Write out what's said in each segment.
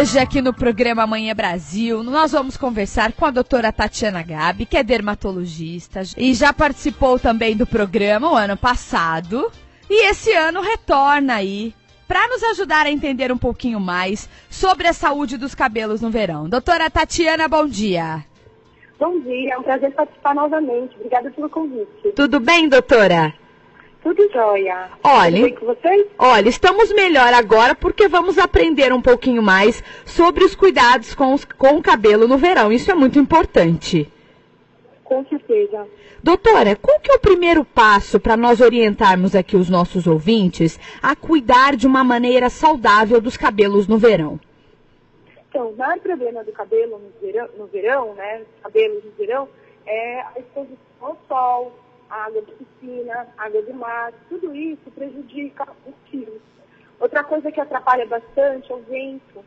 hoje aqui no programa Amanhã Brasil, nós vamos conversar com a doutora Tatiana Gabi, que é dermatologista e já participou também do programa o ano passado. E esse ano retorna aí para nos ajudar a entender um pouquinho mais sobre a saúde dos cabelos no verão. Doutora Tatiana, bom dia. Bom dia, é um prazer participar novamente. Obrigada pelo convite. Tudo bem, doutora? Tudo jóia. Olha, Tudo bem com vocês? olha, estamos melhor agora porque vamos aprender um pouquinho mais sobre os cuidados com, os- com o cabelo no verão. Isso é muito importante. Com certeza. Doutora, qual que é o primeiro passo para nós orientarmos aqui os nossos ouvintes a cuidar de uma maneira saudável dos cabelos no verão? Então, o maior problema do cabelo no verão, no verão né, cabelos no verão, é a exposição ao sol, água de piscina, água do mar, tudo isso prejudica os fios. Outra coisa que atrapalha bastante é o vento,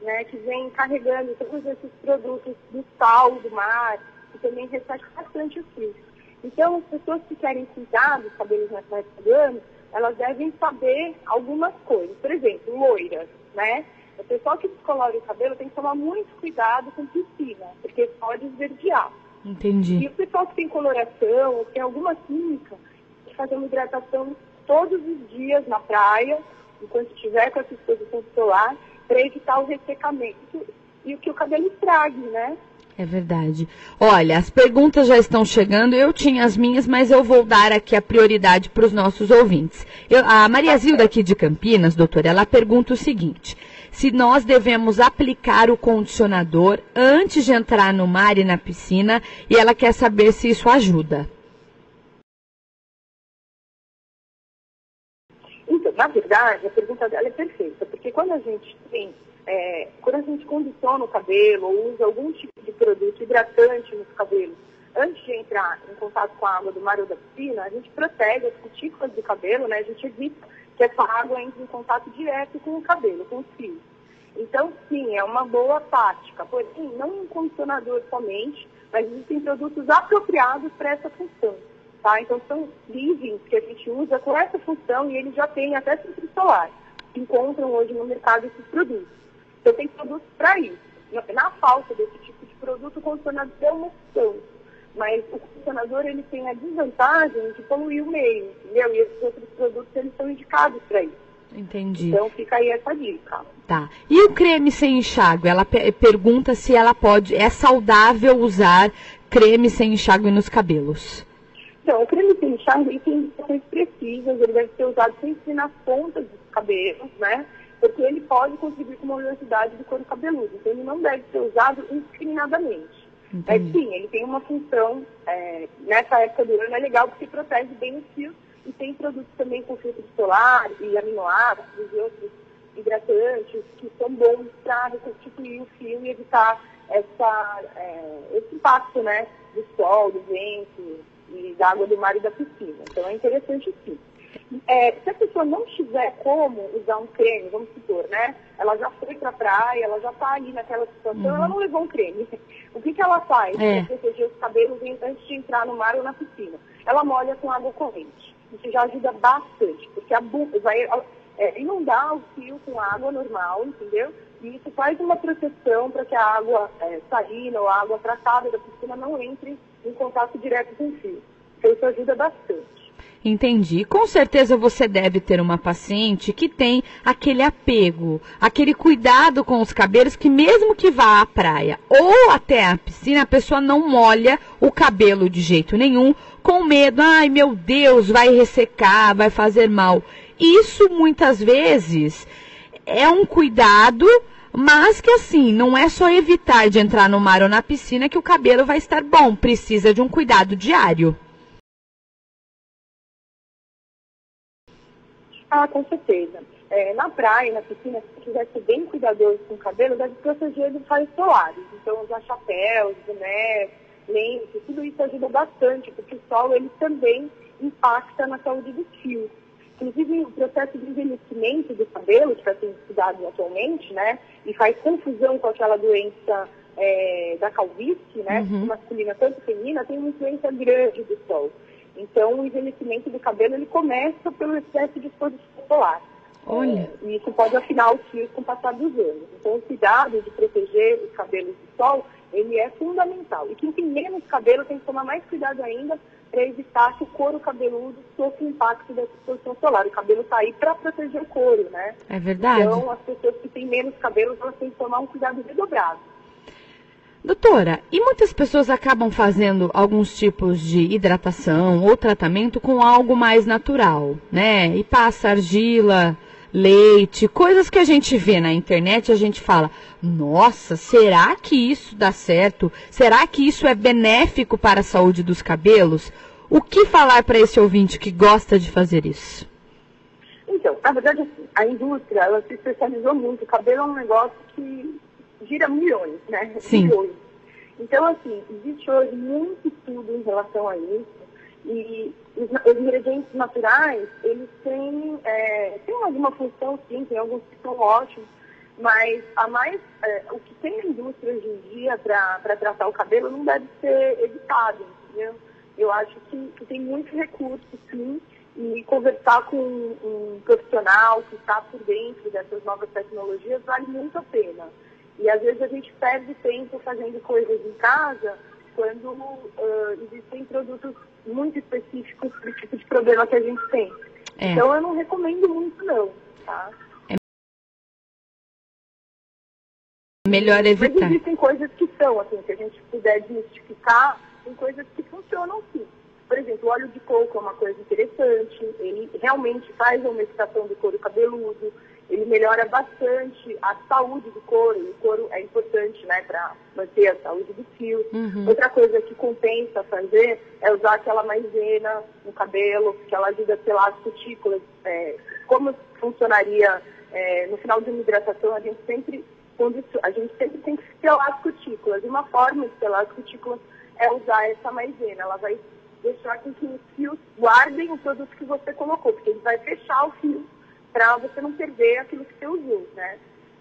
né, que vem carregando todos esses produtos do sal do mar, que também resseca bastante os fios. Então, as pessoas que querem cuidar dos cabelos do ano, elas devem saber algumas coisas. Por exemplo, loiras, né? O pessoal que descolora o cabelo tem que tomar muito cuidado com piscina, porque pode esverdear. E Entendi. o pessoal que tem coloração tem alguma química, fazer uma hidratação todos os dias na praia, enquanto estiver com essa exposição solar, para evitar o ressecamento e o que o cabelo estrague, né? É verdade. Olha, as perguntas já estão chegando. Eu tinha as minhas, mas eu vou dar aqui a prioridade para os nossos ouvintes. Eu- a Maria Zilda aqui de Campinas, doutora, ela pergunta o seguinte: se nós devemos aplicar o condicionador antes de entrar no mar e na piscina, e ela quer saber se isso ajuda. Então, na verdade, a pergunta dela é perfeita, porque quando a gente tem, é, quando a gente condiciona o cabelo ou usa algum tipo de produto hidratante nos cabelos, antes de entrar em contato com a água do mar ou da piscina, a gente protege as cutículas do cabelo, né? A gente evita que essa água entre em contato direto com o cabelo, com os fios. Então, sim, é uma boa prática, porém, não um condicionador somente, mas existem produtos apropriados para essa função. Tá? Então, são leave-ins que a gente usa com essa função e eles já têm até filtro solar. Encontram hoje no mercado esses produtos. Então, tem produtos para isso. Na falta desse tipo de produto, o condicionador é uma opção. Mas o condicionador ele tem a desvantagem de poluir o meio, entendeu? E esses outros produtos eles são indicados para isso. Entendi. Então, fica aí essa dica. Tá. E o creme sem enxágue? Ela pe- pergunta se ela pode. É saudável usar creme sem enxágue nos cabelos. Então, o creme sem enxágue ele tem indicações precisas, ele deve ser usado sempre nas pontas dos cabelos, né? Porque ele pode contribuir com a oleosidade do couro cabeludo. Então, ele não deve ser usado indiscriminadamente. Mas sim, ele tem uma função, é, nessa época do ano é legal porque protege bem os fios e tem produtos também com filtro solar e aminoácidos e outros hidratantes que são bons para reconstituir o fio e evitar essa, é, esse impacto né, do sol, do vento e da água do mar e da piscina. Então é interessante sim. É, se a pessoa não tiver como usar um creme, vamos supor, né? Ela já foi para a praia, ela já está ali naquela situação, ela não levou um creme. O que, que ela faz É. para proteger os cabelos antes de entrar no mar ou na piscina? Ela molha com água corrente. Isso já ajuda bastante, porque a bu- vai é, inundar o fio com água normal, entendeu? E isso faz uma proteção para que a água é, salina ou a água tratada da piscina não entre em contato direto com o fio. Então isso ajuda bastante. Entendi. Com certeza você deve ter uma paciente que tem aquele apego, aquele cuidado com os cabelos que mesmo que vá à praia ou até à piscina, a pessoa não molha o cabelo de jeito nenhum, com medo, ai meu Deus, vai ressecar, vai fazer mal. Isso muitas vezes é um cuidado, mas que assim, não é só evitar de entrar no mar ou na piscina que o cabelo vai estar bom, precisa de um cuidado diário. Ah, com certeza. É, na praia, na piscina, se quiser ser bem cuidadoso com o cabelo, deve proteger dos raios solares. Então, usar chapéus, bonés, lentes, tudo isso ajuda bastante, porque o sol ele também impacta na saúde dos fios. Inclusive, o processo de envelhecimento do cabelo, que está sendo estudado atualmente, né, e faz confusão com aquela doença é, da calvície, né, Uhum. masculina tanto feminina, tem uma influência grande do sol. Então, o envelhecimento do cabelo ele começa pelo excesso de exposição solar. Olha. É, e isso pode afinar os fios com o passar dos anos. Então, o cuidado de proteger os cabelos do sol, ele é fundamental. E quem tem menos cabelo tem que tomar mais cuidado ainda para evitar que o couro cabeludo sofra o impacto da exposição solar. O cabelo está aí para proteger o couro, né? É verdade. Então, as pessoas que têm menos cabelo, elas têm que tomar um cuidado redobrado. Doutora, e muitas pessoas acabam fazendo alguns tipos de hidratação ou tratamento com algo mais natural, né? E passa argila, leite, coisas que a gente vê na internet, a gente fala: "Nossa, será que isso dá certo? Será que isso é benéfico para a saúde dos cabelos?" O que falar para esse ouvinte que gosta de fazer isso? Então, na verdade, assim, a indústria ela se especializou muito. O cabelo é um negócio que gira milhões, né? Sim. Milhões. Então, assim, existe hoje muito estudo em relação a isso. E os, os ingredientes naturais, eles têm, é, têm alguma função, sim, tem alguns que são ótimos, mas a mais, é, o que tem na indústria hoje em dia para tratar o cabelo não deve ser evitado, entendeu? Eu acho que, que tem muitos recursos, sim, e conversar com um, um profissional que está por dentro dessas novas tecnologias vale muito a pena. E às vezes a gente perde tempo fazendo coisas em casa quando uh, existem produtos muito específicos para o tipo de problema que a gente tem. É. Então eu não recomendo muito não, tá? Melhor Mas evitar. existem coisas que são, assim, se a gente puder desmistificar, tem coisas que funcionam sim. Por exemplo, o óleo de coco é uma coisa interessante, ele realmente faz a umectação do couro cabeludo, ele melhora bastante a saúde do couro, e o couro é importante, né, para manter a saúde do fio. Uhum. Outra coisa que compensa fazer é usar aquela maisena no cabelo, que ela ajuda a selar as cutículas. É, como funcionaria é, no final de uma hidratação, a gente sempre a gente sempre tem que selar as cutículas. E uma forma de selar as cutículas é usar essa maisena. Ela vai deixar com que os fios guardem o produto que você colocou, porque ele vai fechar o fio para você não perder aquilo que você usou, né?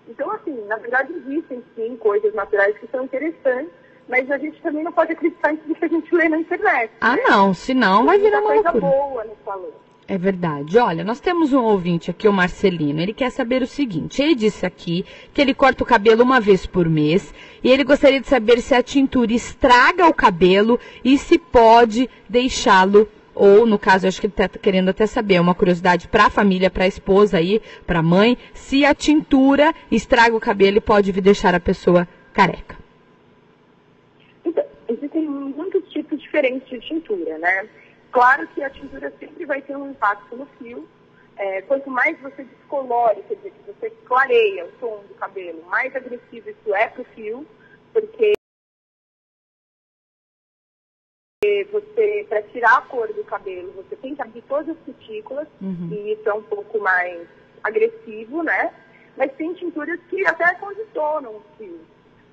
Então, assim, na verdade existem sim coisas naturais que são interessantes, mas a gente também não pode acreditar em tudo que a gente lê na internet. Ah, né? não, senão vai virar uma coisa loucura. boa no salão. É verdade. Olha, nós temos um ouvinte aqui, o Marcelino. Ele quer saber o seguinte: ele disse aqui que ele corta o cabelo uma vez por mês e ele gostaria de saber se a tintura estraga o cabelo e se pode deixá-lo. Ou, no caso, acho que ele está querendo até saber, uma curiosidade para a família, para a esposa aí, para a mãe, se a tintura estraga o cabelo e pode deixar a pessoa careca. Então, existem muitos tipos diferentes de tintura, né? Claro que a tintura sempre vai ter um impacto no fio. É, quanto mais você descolore, quer dizer, que você clareia o tom do cabelo, mais agressivo isso é para o fio, porque você, para tirar a cor do cabelo, você tem que abrir todas as cutículas, Uhum. e isso é um pouco mais agressivo, né? Mas tem tinturas que até condicionam os fios.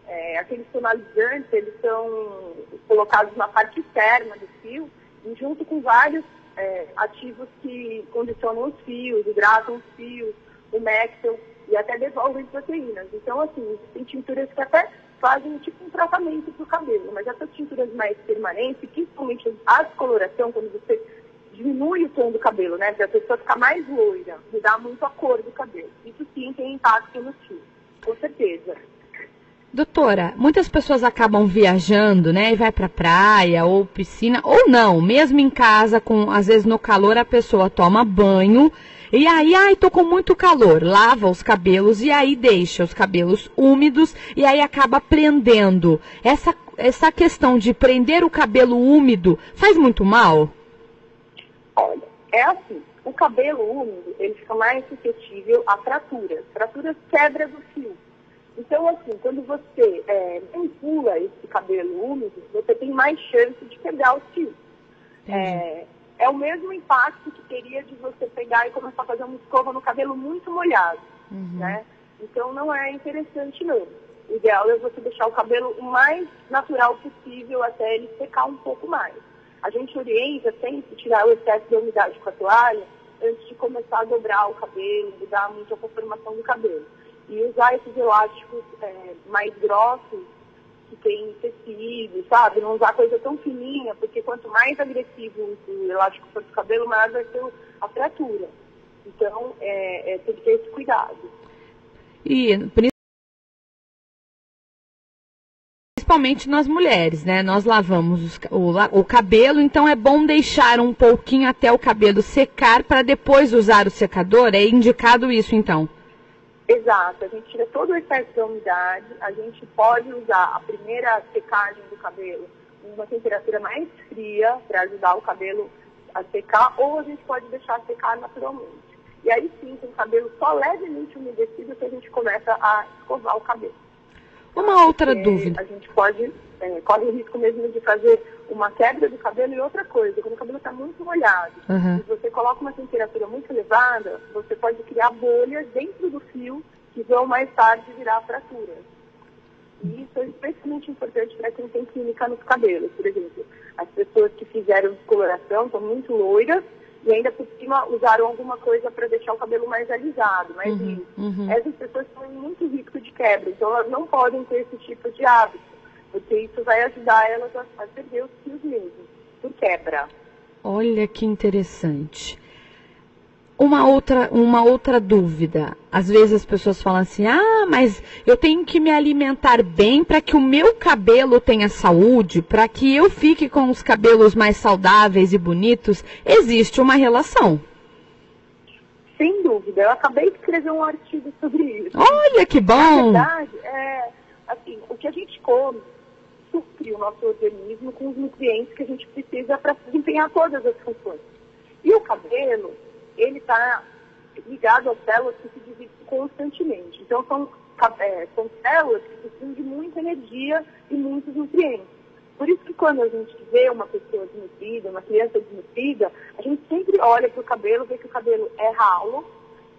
É, aqueles tonalizantes, eles são colocados na parte externa do fio, e junto com vários é, ativos que condicionam os fios, hidratam os fios, o Mexel, e até devolvem proteínas. Então, assim, tem tinturas que até fazem tipo um tratamento para o cabelo, mas essas tinturas mais permanentes, principalmente a descoloração, quando você diminui o tom do cabelo, né, para a pessoa ficar mais loira, mudar muito a cor do cabelo. Isso sim tem impacto no fio, com certeza. Doutora, muitas pessoas acabam viajando, né, e vai pra praia ou piscina, ou não, mesmo em casa, com às vezes no calor a pessoa toma banho e aí, ai, tô com muito calor, lava os cabelos e aí deixa os cabelos úmidos e aí acaba prendendo. Essa essa questão de prender o cabelo úmido faz muito mal? Olha, é assim, o cabelo úmido, ele fica mais suscetível a fraturas. Fraturas quebra do fio. Então, assim, quando você é, manipula esse cabelo úmido, você tem mais chance de quebrar os fios. É, é o mesmo impacto que teria de você pegar e começar a fazer uma escova no cabelo muito molhado, né? Então não é interessante não. O ideal é você deixar o cabelo o mais natural possível até ele secar um pouco mais. A gente orienta sempre tirar o excesso de umidade com a toalha antes de começar a dobrar o cabelo, mudar muito a conformação do cabelo. E usar esses elásticos é, mais grossos que tem tecido, sabe? Não usar coisa tão fininha, porque quanto mais agressivo o elástico for do cabelo, maior vai ser a fratura. Então, é, é, tem que ter esse cuidado. E principalmente nós mulheres, né? Nós lavamos os, o, o, cabelo, então é bom deixar um pouquinho até o cabelo secar para depois usar o secador. É indicado isso, então? Exato. A gente tira todo o excesso da umidade. A gente pode usar a primeira secagem do cabelo uma temperatura mais fria para ajudar o cabelo a secar, ou a gente pode deixar secar naturalmente. E aí sim, com o cabelo só levemente umedecido, que a gente começa a escovar o cabelo. Uma outra dúvida. A gente pode, é, corre o risco mesmo de fazer uma quebra do cabelo e outra coisa, quando o cabelo está muito molhado, uhum. se você coloca uma temperatura muito elevada, você pode criar bolhas dentro do fio que vão mais tarde virar fraturas. E isso é especialmente importante para quem tem clínica nos cabelos, por exemplo. As pessoas que fizeram descoloração estão muito loiras e ainda por cima usaram alguma coisa para deixar o cabelo mais alisado, mais uhum, liso. Uhum. Essas pessoas estão em muito risco de quebra, então elas não podem ter esse tipo de hábito, porque isso vai ajudar elas a, a perder os fios mesmo, por quebra. Olha que interessante. Uma outra, uma outra dúvida. Às vezes as pessoas falam assim: ah, mas eu tenho que me alimentar bem para que o meu cabelo tenha saúde, para que eu fique com os cabelos mais saudáveis e bonitos. Existe uma relação. Sem dúvida. Eu acabei de escrever um artigo sobre isso. Olha que bom! Na verdade, é, assim, o que a gente come supre o nosso organismo com os nutrientes que a gente precisa para desempenhar todas as funções. E o cabelo ele está ligado às células que se dividem constantemente. Então, são, é, são células que precisam de muita energia e muitos nutrientes. Por isso que quando a gente vê uma pessoa desnutrida, uma criança desnutrida, a gente sempre olha para o cabelo, vê que o cabelo é ralo,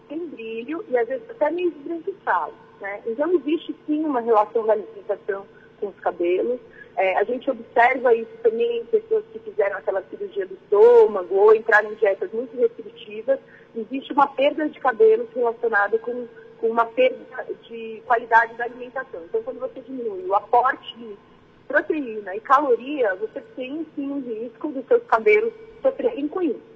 tem brilho e às vezes até meio esbranquiçado. Né? Então existe sim uma relação da alimentação com os cabelos. É, a gente observa isso também em pessoas que fizeram aquela cirurgia do estômago ou entraram em dietas muito restritivas. Existe uma perda de cabelos relacionada com, com uma perda de qualidade da alimentação. Então, quando você diminui o aporte de proteína e caloria, você tem sim um risco dos seus cabelos sofrerem com isso.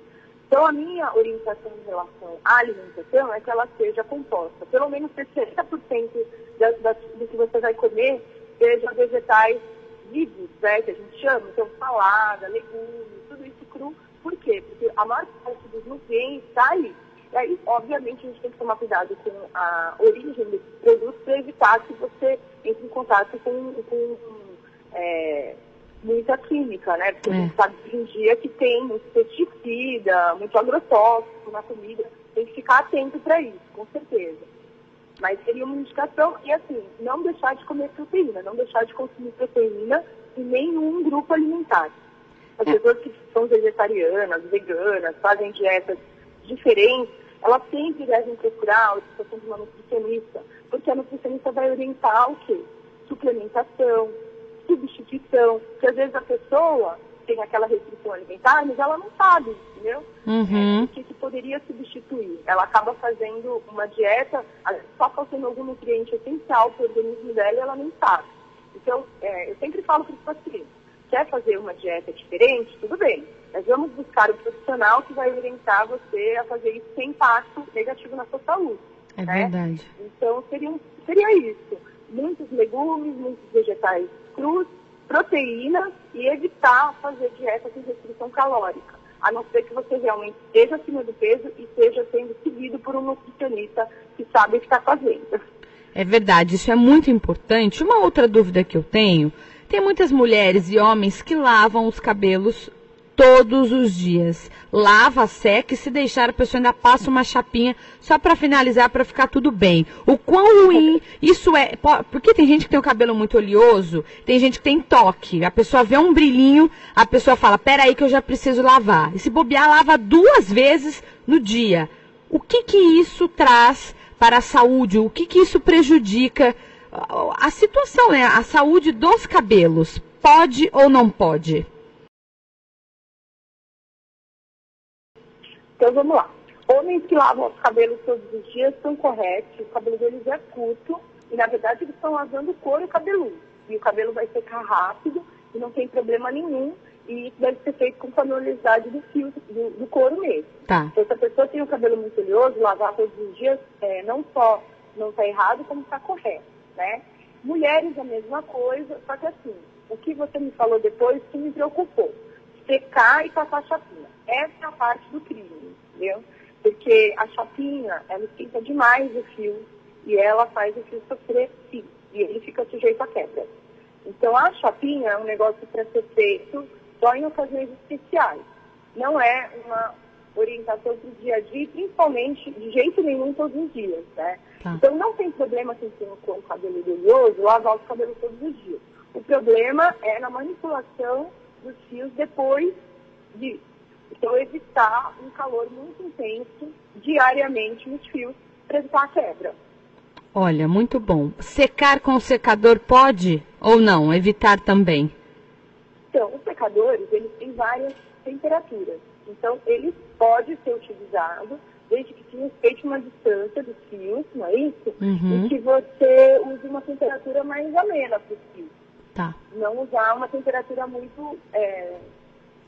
Então, a minha orientação em relação à alimentação é que ela seja composta. Pelo menos 60% da, da, do que você vai comer seja vegetais vivos, né, que a gente chama, então salada, legumes, tudo isso cru. Por quê? Porque a maior parte dos nutrientes está aí. E aí, obviamente, a gente tem que tomar cuidado com a origem desses produtos para evitar que você entre em contato com, com é, muita química, né? Porque é. a gente sabe hoje em dia que tem muito pesticida, muito agrotóxico na comida. Tem que ficar atento para isso, com certeza. Mas seria uma indicação, e assim, não deixar de comer proteína, não deixar de consumir proteína em nenhum grupo alimentar. As é. pessoas que são vegetarianas, veganas, fazem dietas diferentes, elas sempre devem procurar a orientação de uma nutricionista, porque a nutricionista vai orientar o quê? Suplementação, substituição, porque às vezes a pessoa tem aquela restrição alimentar, mas ela não sabe, entendeu? Uhum. É, o que, que, poderia substituir. Ela acaba fazendo uma dieta, só faltando algum nutriente essencial para o organismo dela e ela nem sabe. Então, é, eu sempre falo para os pacientes, quer fazer uma dieta diferente? Tudo bem, mas vamos buscar o profissional que vai orientar você a fazer isso sem impacto negativo na sua saúde. É né? verdade. Então, seria, seria isso. Muitos legumes, muitos vegetais crus, proteína e evitar fazer dieta com restrição calórica, a não ser que você realmente esteja acima do peso e esteja sendo seguido por um nutricionista que sabe o que está fazendo. É verdade, isso é muito importante. Uma outra dúvida que eu tenho, tem muitas mulheres e homens que lavam os cabelos todos os dias. Lava, seca e se deixar a pessoa ainda passa uma chapinha só para finalizar, para ficar tudo bem. O quão ruim isso é. Porque tem gente que tem o cabelo muito oleoso, tem gente que tem toque. A pessoa vê um brilhinho, a pessoa fala: peraí que eu já preciso lavar. E se bobear, lava duas vezes no dia. O que que isso traz para a saúde? O que que isso prejudica a situação, né? A saúde dos cabelos. Pode ou não pode? Então vamos lá. Homens que lavam os cabelos todos os dias estão corretos, o cabelo deles é curto e na verdade eles estão lavando o couro cabeludo. E o cabelo vai secar rápido e não tem problema nenhum. e isso deve ser feito com a oleosidade do fio, do, do couro mesmo. Tá. Então, se a pessoa tem o cabelo muito oleoso, lavar todos os dias, é, não só não está errado, como está correto, né? Mulheres a mesma coisa, só que assim, o que você me falou depois que me preocupou, secar e passar chapinha. Essa é a parte do crime, entendeu? Porque a chapinha, ela esquenta demais o fio e ela faz o fio sofrer sim, e ele fica sujeito à quebra. Então, a chapinha é um negócio para ser feito só em ocasiões especiais. Não é uma orientação para o dia a dia, principalmente de jeito nenhum todos os dias, né? Tá. Então, não tem problema quem tem com o cabelo oleoso lavar os cabelos todos os dias. O problema é na manipulação dos fios depois disso. Então, evitar um calor muito intenso diariamente nos fios para evitar a quebra. Olha, muito bom. Secar com o secador pode ou não? Evitar também? Então, os secadores, eles têm várias temperaturas. Então, ele pode ser utilizado desde que se respeite uma distância dos fios, não é isso? Uhum. E que você use uma temperatura mais amena para os fios. Tá. Não usar uma temperatura muito é,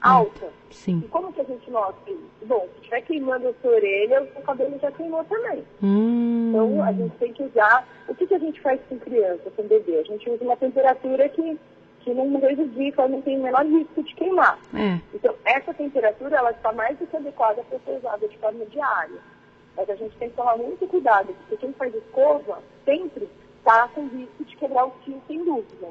alta. Sim. E como que a gente nota isso? Bom, se estiver queimando a sua orelha, o seu cabelo já queimou também. Hum. Então, a gente tem que usar... O que, que a gente faz com criança, com bebê? A gente usa uma temperatura que, que não prejudica, não tem o menor risco de queimar. É. Então, essa temperatura, ela está mais do que adequada para ser usada de forma diária. Mas a gente tem que tomar muito cuidado, porque quem faz escova sempre está com risco de quebrar o fio, sem dúvida.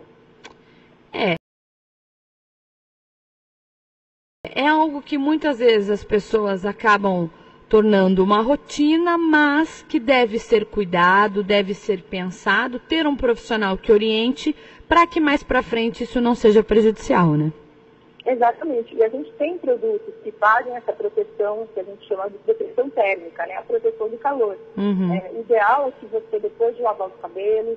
É algo que muitas vezes as pessoas acabam tornando uma rotina, mas que deve ser cuidado, deve ser pensado, ter um profissional que oriente para que mais para frente isso não seja prejudicial, né? Exatamente. E a gente tem produtos que fazem essa proteção, que a gente chama de proteção térmica, né? A proteção do calor. Uhum. É, o ideal é que você, depois de lavar os cabelos,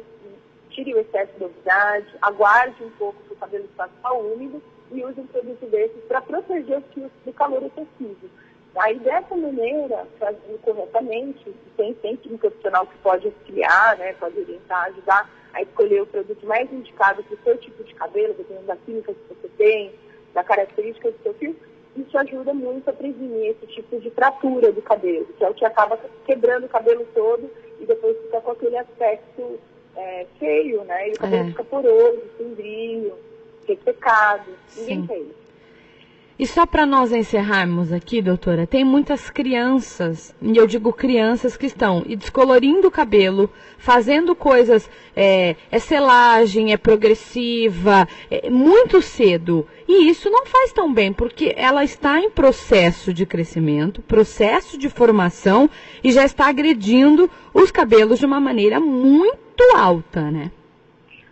tire o excesso de umidade, aguarde um pouco para o cabelo só úmido e use um produto desses para proteger os fios do calor excessivo. Aí, dessa maneira, fazendo corretamente, tem sempre um profissional que pode auxiliar, né, pode orientar, ajudar a escolher o produto mais indicado para o seu tipo de cabelo, dependendo da química que você tem, da característica do seu fio, isso ajuda muito a prevenir esse tipo de fratura do cabelo, que é o que acaba quebrando o cabelo todo e depois fica com aquele aspecto é, feio, né? E o cabelo é. fica poroso, sem brilho ressecado. Ninguém quer isso. E só para nós encerrarmos aqui, doutora, tem muitas crianças, e eu digo crianças que estão descolorindo o cabelo, fazendo coisas, é, é selagem, é progressiva, é, muito cedo. E isso não faz tão bem, porque ela está em processo de crescimento, processo de formação, e já está agredindo os cabelos de uma maneira muito alta, né?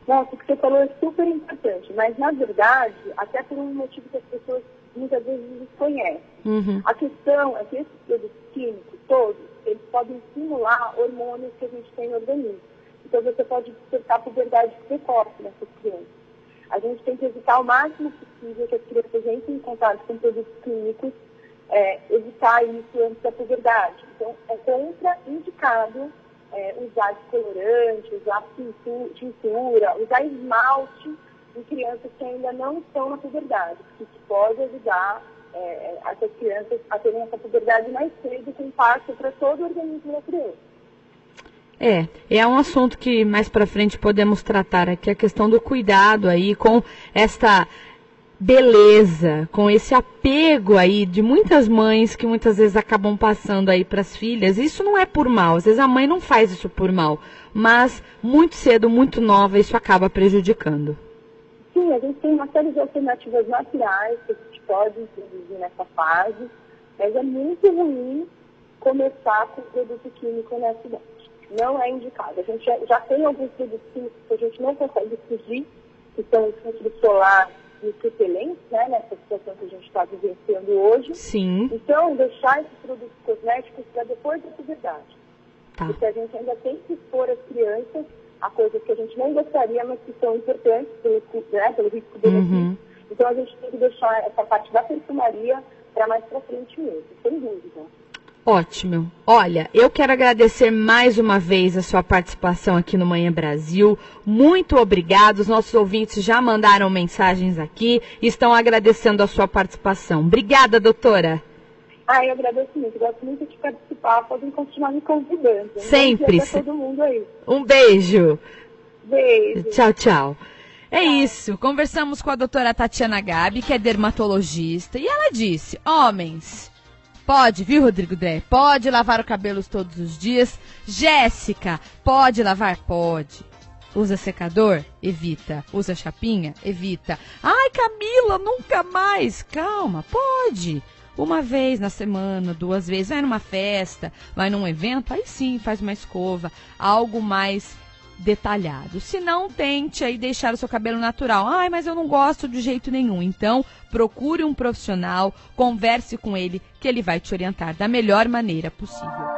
Nossa, o que você falou é super importante, mas na verdade, até por um motivo que as pessoas muitas vezes desconhecem. Uhum. A questão é que esses produtos químicos, todos, eles podem estimular hormônios que a gente tem no organismo. Então você pode despertar puberdade precoce nessas crianças. A gente tem que evitar o máximo possível que as crianças entrem em contato com produtos químicos, é, evitar isso antes da puberdade. Então é contraindicado é, usar descolorante, usar tintura, usar esmalte em crianças que ainda não estão na puberdade, isso pode ajudar é, essas crianças a terem essa puberdade mais cedo, com impacto para todo o organismo da criança. É, é um assunto que mais para frente podemos tratar aqui, a questão do cuidado aí com esta beleza, com esse apego aí de muitas mães que muitas vezes acabam passando aí para as filhas. Isso não é por mal, às vezes a mãe não faz isso por mal, mas muito cedo, muito nova, isso acaba prejudicando. Sim, a gente tem uma série de alternativas naturais que a gente pode introduzir nessa fase, mas é muito ruim começar com produto químico nessa idade. Não é indicado. A gente já, já tem alguns produtos químicos que a gente não consegue fugir, que são o filtro solar e repelentes, né, nessa situação que a gente está vivenciando hoje. Sim. Então, deixar esses produtos cosméticos para depois da puberdade. Tá. Porque a gente ainda tem que expor as crianças a coisas que a gente não gostaria, mas que são importantes pelo, né, pelo risco benefício. Uhum. Então, a gente tem que deixar essa parte da perfumaria para mais para frente mesmo, sem dúvida. Ótimo. Olha, eu quero agradecer mais uma vez a sua participação aqui no Manhã Brasil. Muito obrigado. Os nossos ouvintes já mandaram mensagens aqui e estão agradecendo a sua participação. Obrigada, doutora. Ah, eu agradeço muito. Gosto muito de participar. Podem continuar me convidando. Sempre. Um todo mundo aí. Um beijo. Beijo. Tchau, tchau. É isso. Conversamos com a doutora Tatiana Gabi, que é dermatologista, e ela disse: homens Pode, viu, Rodrigo Dré? Pode lavar o cabelo todos os dias. Jéssica, pode lavar? Pode. Usa secador? Evita. Usa chapinha? Evita. Ai, Camila, nunca mais. Calma, pode. Uma vez na semana, duas vezes. Vai numa festa, vai num evento, aí sim faz uma escova. Algo mais detalhado. Se não, tente aí deixar o seu cabelo natural. Ai, mas eu não gosto de jeito nenhum. Então, procure um profissional, converse com ele, que ele vai te orientar da melhor maneira possível.